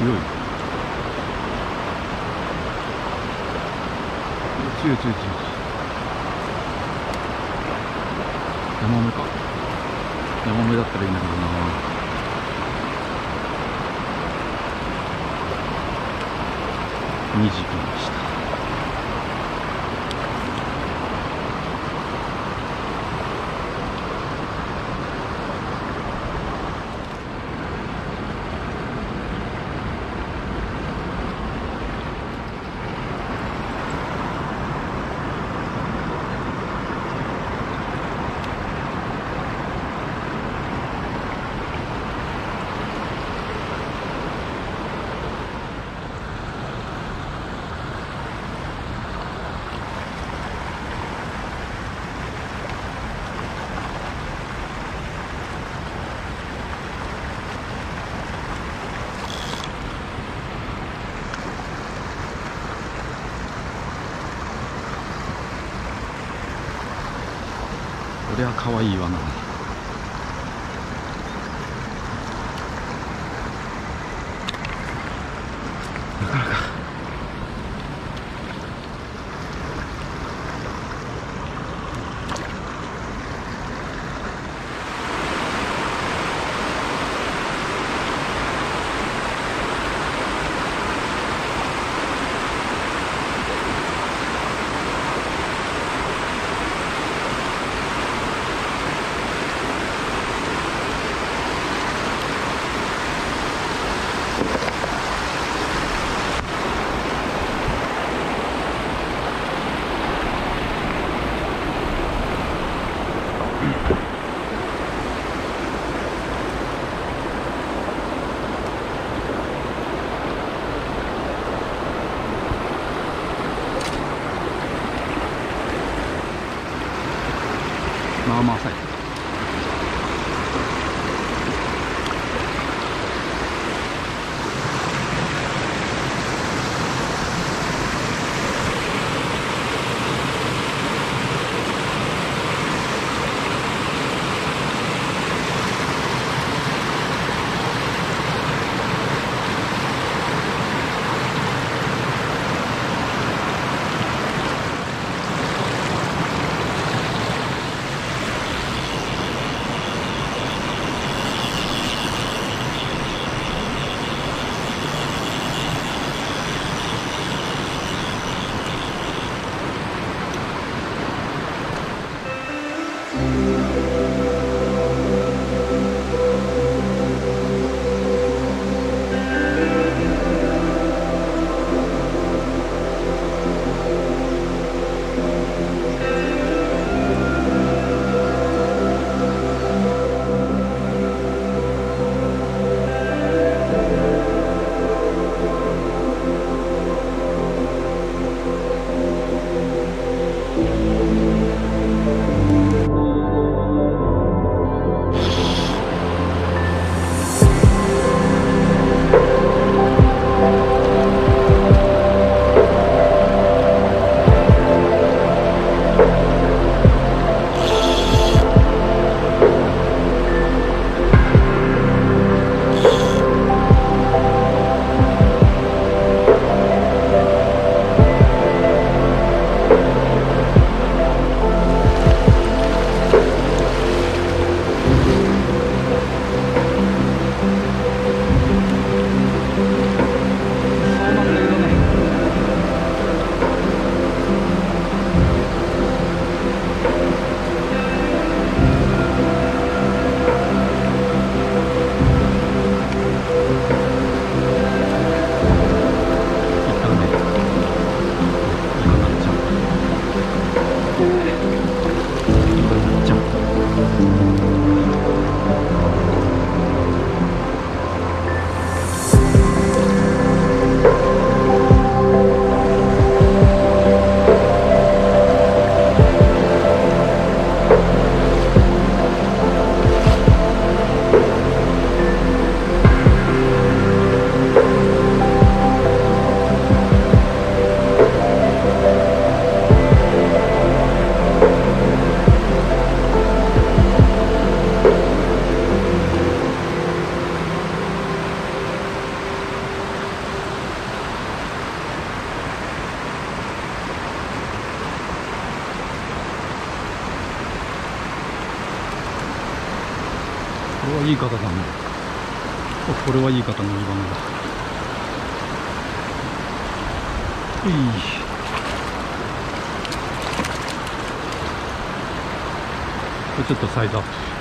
強い。強い強い強いヤマメか。ヤマメだったらいいんだけどな。2時。これは可愛いわな。ちょっとサイズアップ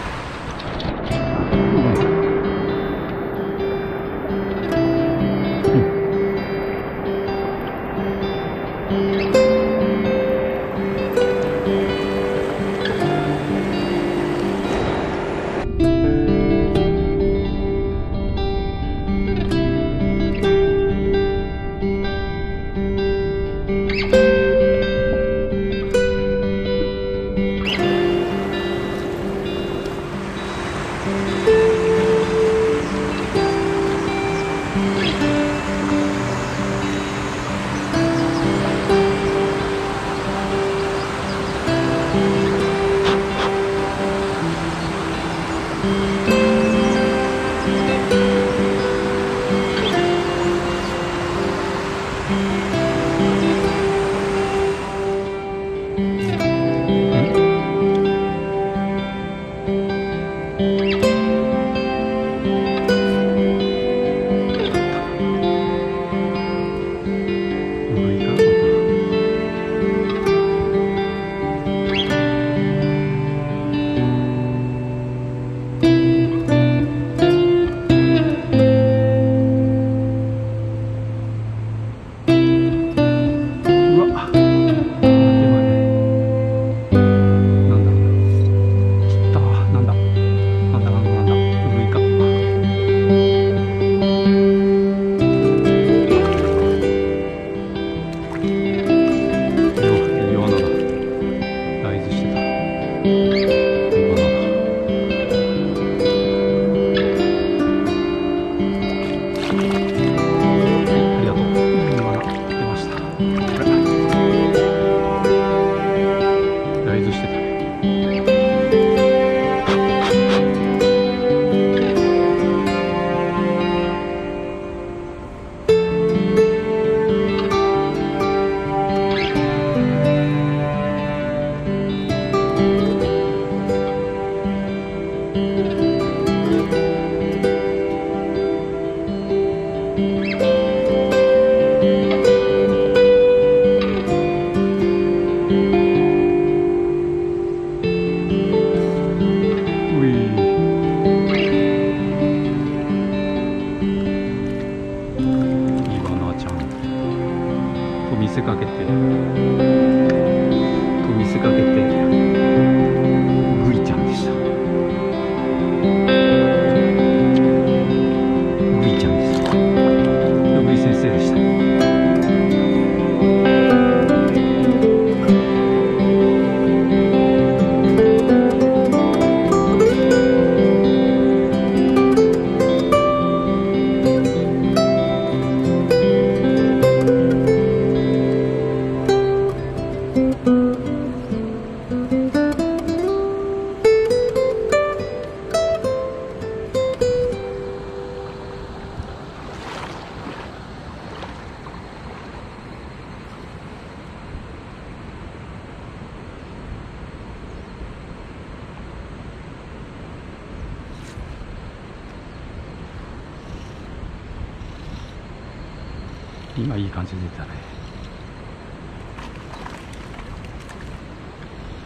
今いい感じで出たね。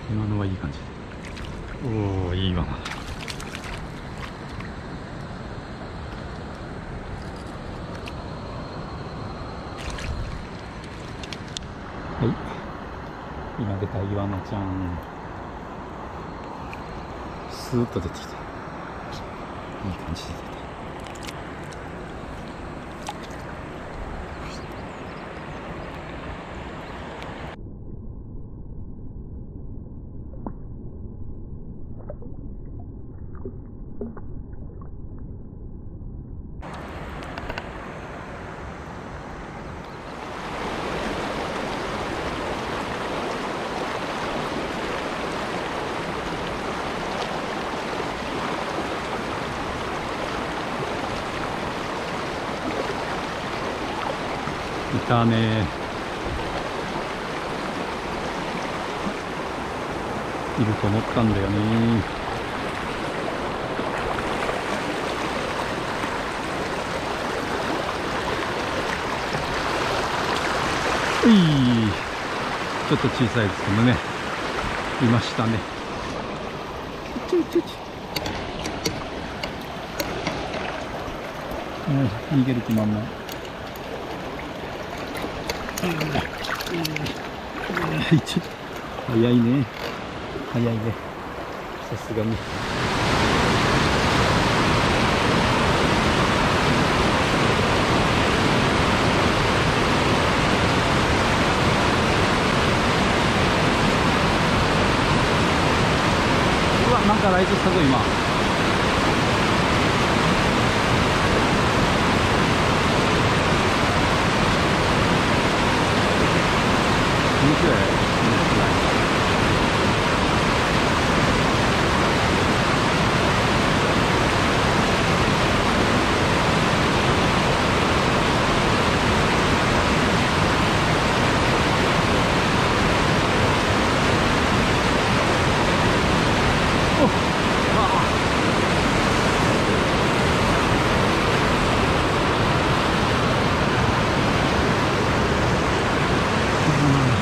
今のはいい感じ。おおいいわ。まはい。今出た岩ワちゃん。スーッと出てきた。いい感じで出た。したねいると思ったんだよねういちょっと小さいですけどねいましたねちょちょちょ逃げる気満々早いね。早いね。さすがに。うわなんかライトしたぞ今面白い面白いおあ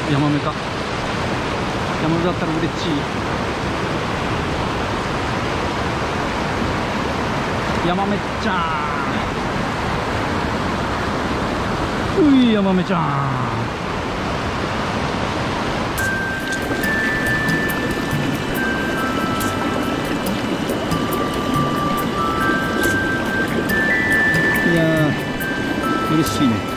うんヤマメかヤマメだったら嬉しい。ヤマメちゃん。ういヤマメちゃん。いやー嬉しいね。